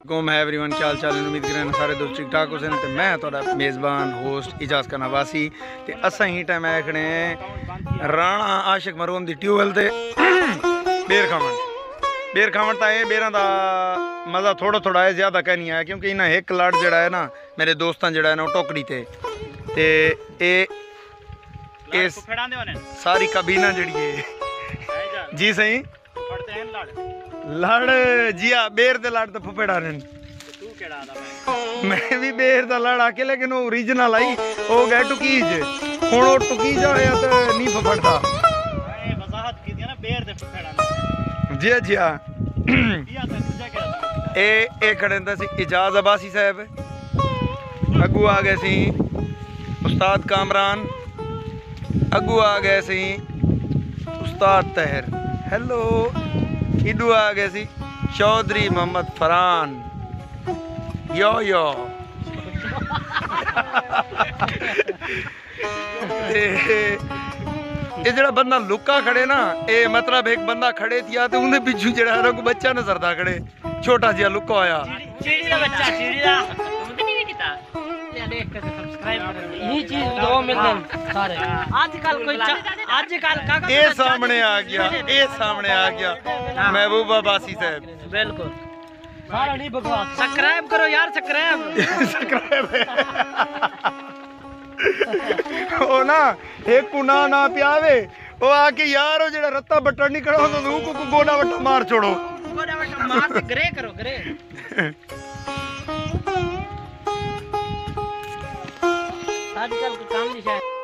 ਕੌਮ ਹੈ एवरीवन ਕੀ ਹਾਲ ਚਾਲ ਹੈ ਉਮੀਦ ਕਰਾਂ ਸਾਰੇ ਦੋਸਤ ਠੀਕ ਠਾਕ ਹੋਸਨ ਤੇ ਮੈਂ ਤੁਹਾਡਾ ਮੇਜ਼ਬਾਨ ਹੋਸਟ ਇਜਾਜ਼ ਕਾ ਨਵਾਸੀ ਤੇ ਅਸਾਂ ਹੀ ਟਾਈਮ ਆਖਣੇ ਰਾਣਾ ਆਸ਼ਿਕ ਮਰੂਮ ਦੀ ਟਿਊਬਲ ਤੇ ਬੇਰ ਖਾਵਣ ਬੇਰ ਖਾਵਣ ਤਾਂ ਇਹ ਬੇਰਾਂ ਦਾ ਮਜ਼ਾ ਥੋੜਾ ਥੋੜਾ ਹੈ ਜ਼ਿਆਦਾ ਕਹਿ ਨਹੀਂ ਆਇਆ ਕਿਉਂਕਿ ਇਹਨਾਂ ਇੱਕ ਲੜ ਜਿਹੜਾ ਹੈ ਨਾ ਮੇਰੇ ਦੋਸਤਾਂ ਜਿਹੜਾ ਹੈ ਨਾ ਉਹ ਟੋਕੜੀ ਤੇ ਤੇ ਇਹ ਇਸ ਫੜਾਂ ਦੇ ਉਹਨੇ ਸਾਰੀ ਕਬੀਨਾ ਜਿਹੜੀ ਹੈ ਹੈ ਜਾ ਜੀ ਸਹੀ लड़ जिया बेर दे लड़ तो फफेड़ा रहे तू केड़ा मैं।, मैं भी बेर दा लड़ आके लेकिन ओरिजिनल आई ओ गए टुकीज हुन ओ टुकीज होया तो नहीं फफड़दा ए वजाहत की ना बेर दे फफेड़ा जिया जिया ए ए खड़े दा सी इजाज अब्बासी साहब अगू आ गए सी उस्ताद कामरान अगू आ गए सी उस्ताद तहर ਕਾਮਰਾਨ ਅੱਗੂ ਆ ਗਏ ਸੀ ਉਸਤਾਦ ਤਹਿਰ ਹੈਲੋ ਇਦੂ ਆ ਗਏ ਸੀ ਚੌਧਰੀ ਮੁਹੰਮਦ ਫਰਾਨ ਯੋ ਯੋ ਤੇ ਇਹ ਜਿਹੜਾ ਬੰਦਾ ਲੁੱਕਾ ਖੜੇ ਨਾ ਇਹ ਮਤਲਬ ਇੱਕ ਬੰਦਾ ਖੜੇ ਥਿਆ ਤੇ ਉਹਦੇ ਪਿੱਛੂ ਜਿਹੜਾ ਹੈ ਕੋ ਬੱਚਾ ਨਜ਼ਰਦਾ ਖੜੇ ਛੋਟਾ ਜਿਹਾ ਲੁੱਕਾ ਹੋਇਆ ਚੀੜੀ ਦਾ ਬੱਚਾ ਚੀੜੀ ਦਾ ਤੂੰ ਤੇ ਨਹੀਂ ਕੀਤਾ हाँ। महबूबा बासी साहब। बिल्कुल। सब्सक्राइब करो यार सब्सक्राइब सब्सक्राइब ओ ना एक कुना ना प्यावे ओ आके यार ओ जेड़ा रत्ता बट्टा नहीं करो तो नू को गोडा बट्टा मार छोड़ो। गोडा बट्टा मार से ग्रे करो ग्रे। आजकल के काम भी शायद।